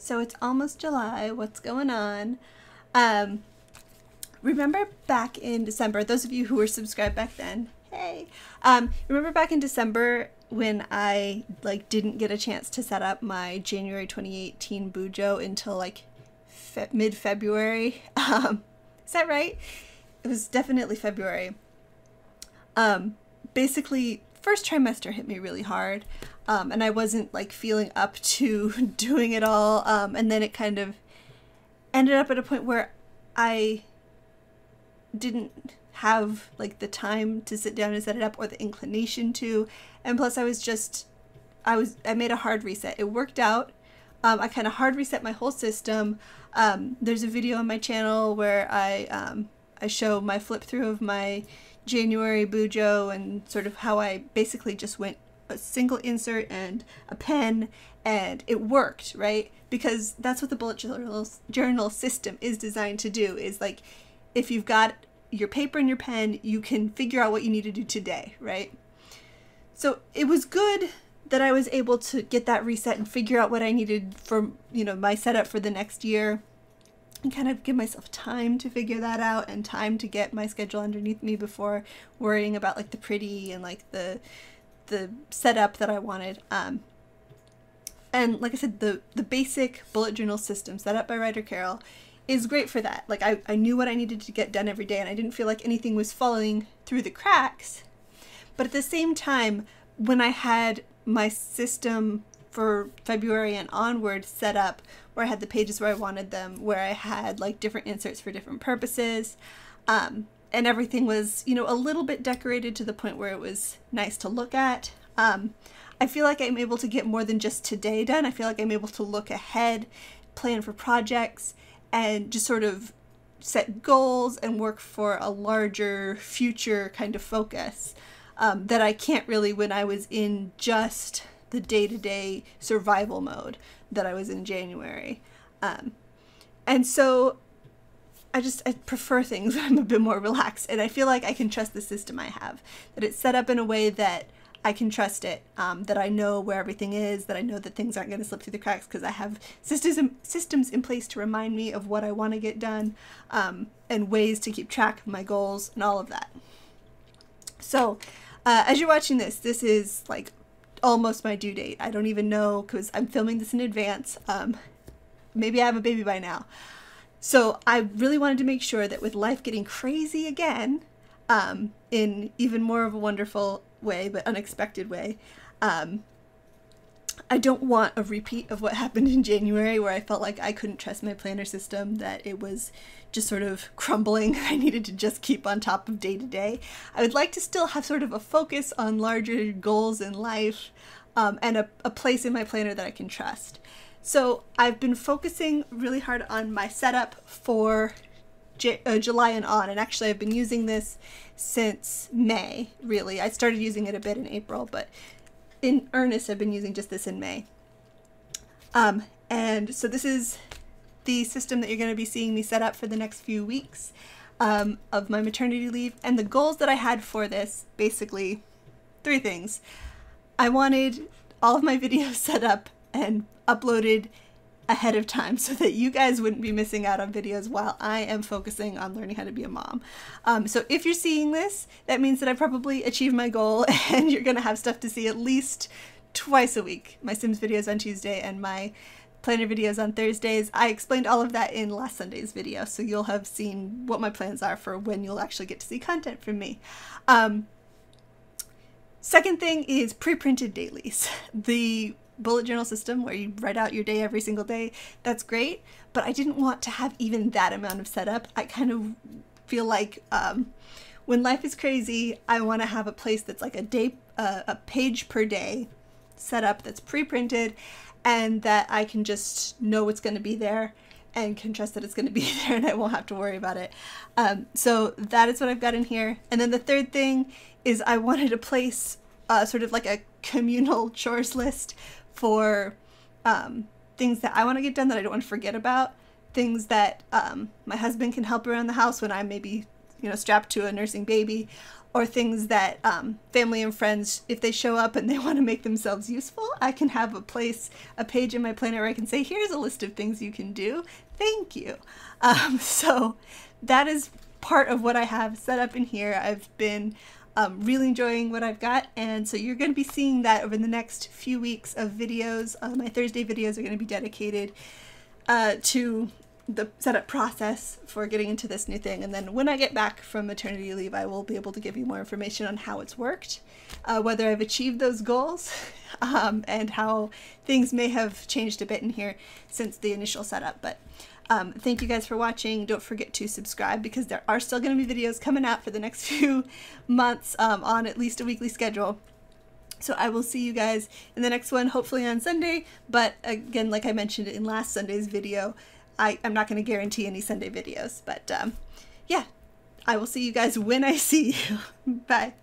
So it's almost July. What's going on? Um, remember back in December, those of you who were subscribed back then, hey. Um, remember back in December when I like didn't get a chance to set up my January 2018 Bujo until like fe- mid February. Um, is that right? It was definitely February. Um, basically, first trimester hit me really hard, um, and I wasn't like feeling up to doing it all. Um, and then it kind of ended up at a point where I didn't have like the time to sit down and set it up or the inclination to. And plus i was just i was i made a hard reset. It worked out. Um, i kind of hard reset my whole system. Um, there's a video on my channel where i um, i show my flip through of my january bujo and sort of how i basically just went a single insert and a pen and it worked right because that's what the bullet journal journal system is designed to do is like if you've got your paper and your pen, you can figure out what you need to do today, right? So it was good that I was able to get that reset and figure out what I needed for, you know, my setup for the next year and kind of give myself time to figure that out and time to get my schedule underneath me before worrying about like the pretty and like the the setup that I wanted. Um, and like I said, the the basic bullet journal system set up by Ryder Carroll is great for that. Like I, I knew what I needed to get done every day and I didn't feel like anything was falling through the cracks. But at the same time, when I had my system for February and onward set up where I had the pages where I wanted them, where I had like different inserts for different purposes, um, and everything was, you know, a little bit decorated to the point where it was nice to look at. Um, I feel like I'm able to get more than just today done. I feel like I'm able to look ahead, plan for projects, and just sort of set goals and work for a larger future kind of focus um, that I can't really when I was in just the day to day survival mode that I was in January. Um, and so I just I prefer things I'm a bit more relaxed and I feel like I can trust the system I have that it's set up in a way that I can trust it, um, that I know where everything is, that I know that things aren't going to slip through the cracks because I have systems in, systems in place to remind me of what I want to get done um, and ways to keep track of my goals and all of that. So, uh, as you're watching this, this is like almost my due date. I don't even know because I'm filming this in advance. Um, maybe I have a baby by now. So, I really wanted to make sure that with life getting crazy again, um, in even more of a wonderful way, but unexpected way. Um, I don't want a repeat of what happened in January where I felt like I couldn't trust my planner system, that it was just sort of crumbling. I needed to just keep on top of day to day. I would like to still have sort of a focus on larger goals in life um, and a, a place in my planner that I can trust. So I've been focusing really hard on my setup for J- uh, July and on. And actually, I've been using this since May, really. I started using it a bit in April, but in earnest, I've been using just this in May. Um, and so this is the system that you're going to be seeing me set up for the next few weeks um, of my maternity leave. And the goals that I had for this basically three things. I wanted all of my videos set up and uploaded ahead of time so that you guys wouldn't be missing out on videos while I am focusing on learning how to be a mom. Um, so if you're seeing this, that means that I probably achieved my goal and you're to have stuff to see at least twice a week. My Sims videos on Tuesday and my planner videos on Thursdays. I explained all of that in last Sunday's video, so you'll have seen what my plans are for when you'll actually get to see content from me. Um, second thing is pre-printed dailies. The bullet journal system where you write out your day every single day, that's great. But I didn't want to have even that amount of setup. I kind of feel like um, when life is crazy, I want to have a place that's like a day, uh, a page per day setup that's pre-printed, and that I can just know what's going to be there and can trust that it's going to be there and I won't have to worry about it. Um, so that is what I've got in here. And then the third thing is I wanted a place, uh, sort of like a communal chores list for um, things that I want to get done that I don't want to forget about, things that um, my husband can help around the house when I'm maybe you know strapped to a nursing baby, or things that um, family and friends, if they show up and they want to make themselves useful, I can have a place, a page in my planner where I can say, here's a list of things you can do. Thank you. Um, so that is part of what I have set up in here. I've been um, really enjoying what I've got, and so you're going to be seeing that over the next few weeks of videos. Uh, my Thursday videos are going to be dedicated uh, to the setup process for getting into this new thing. And then when I get back from maternity leave, I will be able to give you more information on how it's worked, uh, whether I've achieved those goals, um, and how things may have changed a bit in here since the initial setup. But um, thank you guys for watching. Don't forget to subscribe because there are still going to be videos coming out for the next few months um, on at least a weekly schedule. So I will see you guys in the next one, hopefully on Sunday. But again, like I mentioned in last Sunday's video, I, I'm not going to guarantee any Sunday videos. But um, yeah, I will see you guys when I see you. Bye.